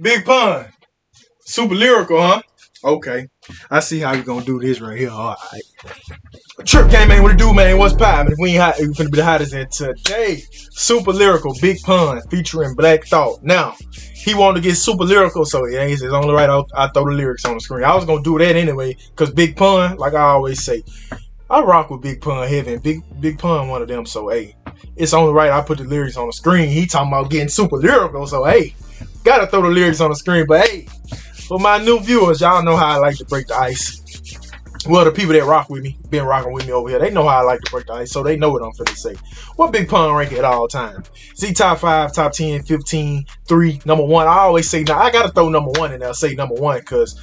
Big pun. Super lyrical, huh? Okay. I see how you're gonna do this right here. All right. Trip gang, man. What it do, man? What's poppin'? If we ain't hot, we finna be the hottest in today. Super lyrical, big pun featuring Black Thought. Now, he wanted to get super lyrical, so yeah, he says only right. I'll, I throw the lyrics on the screen. I was gonna do that anyway, cause Big Pun, like I always say, I rock with Big Pun heavy. Big Big Pun, one of them. So hey, it's only right I put the lyrics on the screen. He talking about getting super lyrical, so hey, gotta throw the lyrics on the screen. But hey, for my new viewers, y'all know how I like to break the ice. Well, the people that rock with me, been rocking with me over here, they know how I like to break the ice, so they know what I'm finna say. What Big Pun rank at all time? See top 5, top 10, 15, 3, number 1. I always say, now I gotta throw number 1 in there, say number 1, because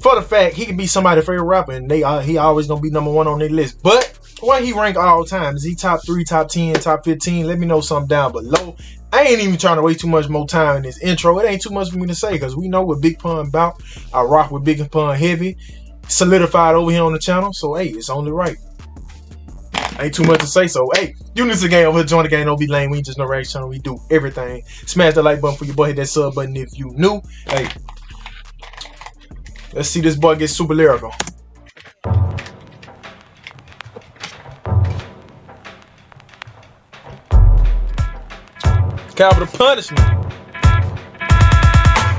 for the fact he can be somebody's favorite rapper, and they uh, he always gonna be number 1 on their list. But what he rank all time? Is he top 3, top 10, top 15? Let me know something down below. I ain't even trying to waste too much more time in this intro. It ain't too much for me to say because we know what Big Pun about. I rock with Big Pun heavy, solidified over here on the channel. So hey, it's only right. Ain't too much to say. So hey, you need to game over here, join the game. Don't be lame. We ain't just no race channel. We do everything. Smash the like button for your boy. Hit that sub button if you new. Hey, let's see this boy get super lyrical. Capital punishment.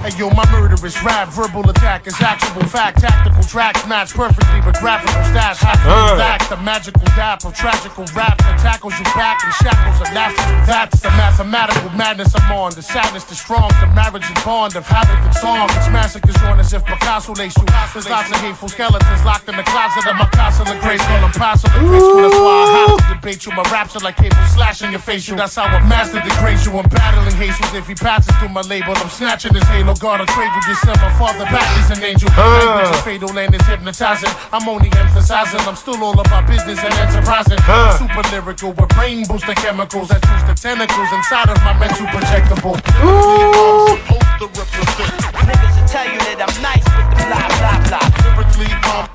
Hey yo, my murderous rap, verbal attack is actual fact. Tactical tracks match perfectly with graphical stats. Half Uh. back, the magical dap of tragical rap that tackles you back in shackles of natural. That's the mathematical madness I'm on. The sadness, the strong, the marriage and bond of havoc and song. It's massacres on as if Picasso they shoot. There's lots of hateful skeletons locked in the closet of my castle of grace. Call them passive graceful. That's why I have to debate you. My raps are like cable slashing your facial. That's how a master degrades you. I'm battling Jesus. If he passes through my label, I'm snatching his halo. God, I trade with you. Send my father back. He's an angel. Language is fatal and it's hypnotizing. I'm only emphasizing. I'm still all about business and enterprising. Huh. Super lyrical with brain boosting chemicals that use the tentacles inside of my mental projectable. Ooh. Supposed. Niggas will tell you that I'm nice with the blah blah blah. Lyrically, I'm,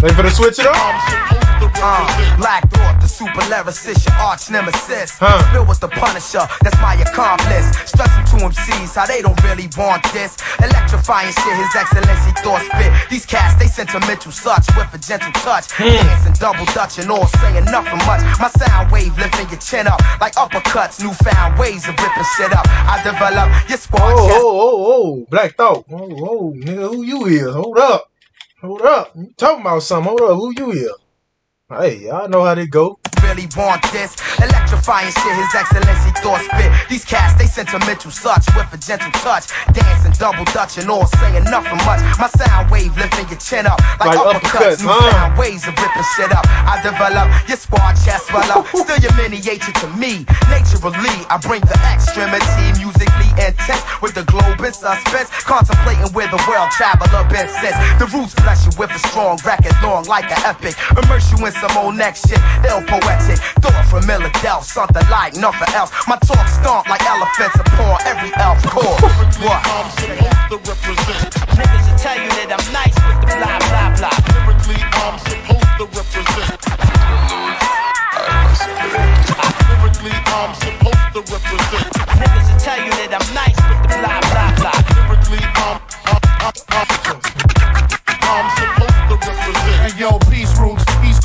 They finna switch it up. I'm supposed to Uh. Black Thought, the super lyricist, your arch nemesis. Huh. Spill with the Punisher, that's my accomplice. Stressing to MCs how they don't really want this. Electrifying shit, His Excellency thought spit. These cats, they sentimental such with a gentle touch. Hmm. Dancing double dutch and all saying nothing much. My sound wave lifting your chin up like uppercuts. Newfound ways of ripping shit up. I develop your spark Oh, oh, oh, oh, Black Thought. Oh, oh, nigga, who you is? Hold up. Hold up. You talking about something. Hold up. Who you is? Hey, I know how they go. Really want this. Electrifying shit, His Excellency thought spit. These cats, they sentimental such with a gentle touch. Dancing double dutch and all saying nothing much. My sound wave lifting your chin up like, Like uppercuts. uppercuts, New huh? found ways of ripping shit up. I develop your spar chest swell up. Still your miniature to me. Naturally, I bring the extremity musically intense with the globe in suspense. Contemplating where the world traveler been since. The roots bless you with a strong record, long like an epic. Immerse you in some old next shit, ill poetic. Thought from Philadelphia, something like nothing else. My talk stomp like elephants upon every elf core. What? I'm supposed to represent. Niggas will tell you that I'm nice with the blah blah blah. Lyrically, I'm supposed to represent.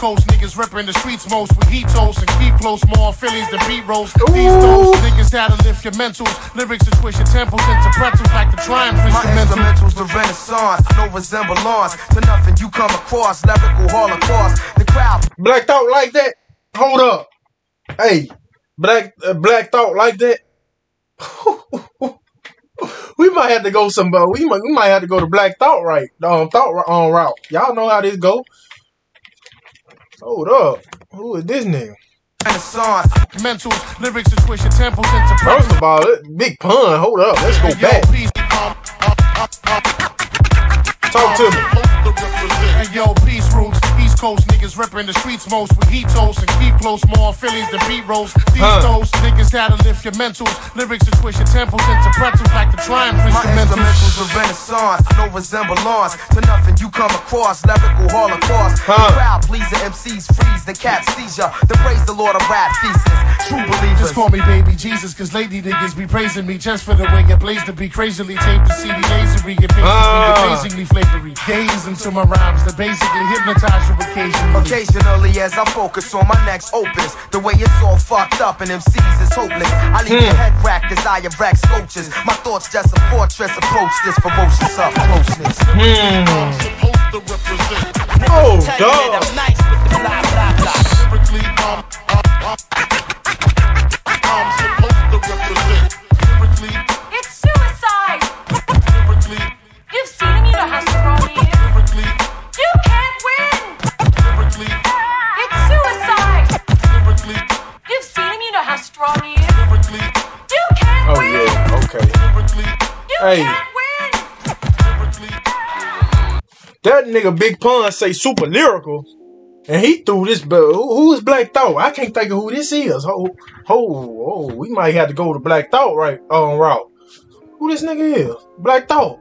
Coast niggas ripping the streets most with heat toast and keep close more Phillies than beat roast. These those niggas that'll lift your mentals. Lyrics to twist your temples into pretzels like the triumph My instrumental. instrumentals, the renaissance, no resemblance to nothing you come across. Lyrical holocaust, the crowd Black Thought like that? Hold up. Hey, Black uh, Black Thought like that? we might have to go some. Uh, we might we might have to go to Black Thought right. Um, Thought on route. Y'all know how this go. Hold up. Who is this nigga? renaissance. Mentals, lyrics to twist your temples into First of all, big pun. Hold up. Let's go back. Talk to me. supposed to represent. Hey yo, peace roots. East Coast niggas ripping the streets most with heat toast and keep close more Phillies than beat roast. These Huh. those niggas that'll lift your mentals. Lyrics to twist your temples into pretzels like the triumph My instrumentals. instrumentals are renaissance, no resemblance to nothing you come across. Lyrical holocaust. Huh. The crowd pleaser, MCs freeze, the cat seizure. The praise the Lord of rap thesis. True believers. Just call me baby Jesus, cause lately niggas be praising me just for the way it plays to be crazily taped the CD lasery and basically Ah. amazingly flavory. Gaze into my rhymes that basically hypnotize you occasionally. Occasionally, as I focus on my next opus, the way it's all fucked up and MCs is hopeless. I leave your head racked as I erect sculptures. My thoughts just a fortress. Approach this ferocious up closeness. I'm supposed to represent. Oh, Tell you that dog. Hey. That nigga Big Pun say super lyrical, and he threw this. But who, is Black Thought? I can't think of who this is. Oh, oh, oh, we might have to go to Black Thought right on route. Who this nigga is? Black Thought.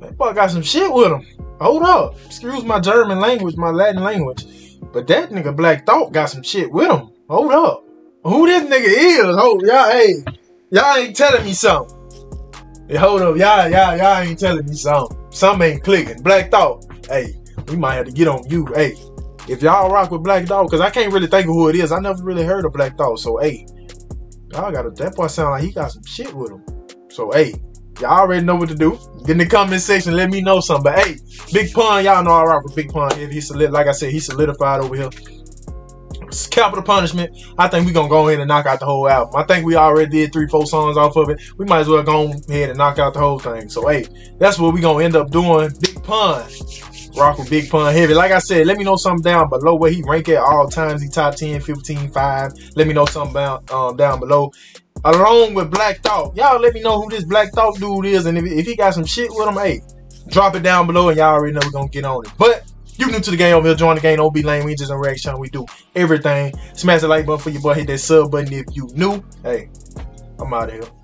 That boy got some shit with him. Hold up. Excuse my German language, my Latin language. But that nigga Black Thought got some shit with him. Hold up. Who this nigga is? Hold y'all, hey, y'all ain't telling me something. Hold up, y'all, y'all, y'all ain't telling me something. Something ain't clicking. Black Thought, hey, we might have to get on you. Hey, if y'all rock with Black Thought, because I can't really think of who it is. I never really heard of Black Thought. So, hey, y'all got that boy sound like he got some shit with him. So, hey, y'all already know what to do. Get in the comment section, let me know something. But, hey, Big Pun, y'all know I rock with Big Pun. If he solid, like I said, he solidified over here. Capital punishment. I think we gonna go ahead and knock out the whole album. I think we already did three, four songs off of it. We might as well go ahead and knock out the whole thing. So hey, that's what we gonna end up doing. Big Pun. Rock with Big Pun Heavy. Like I said, let me know something down below where he rank at all times. He top 10, 15, 5. Let me know something down, um, down below. Along with Black Thought. Y'all let me know who this Black Thought dude is. And if, if he got some shit with him, hey, drop it down below and y'all already know we're gonna get on it. But you new to the game over here, join the game. Don't be lame. We just a reaction. We do everything. Smash the like button for your boy. Hit that sub button if you new. Hey, I'm out of here.